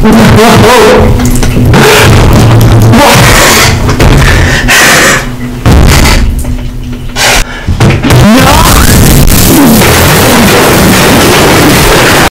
Oh,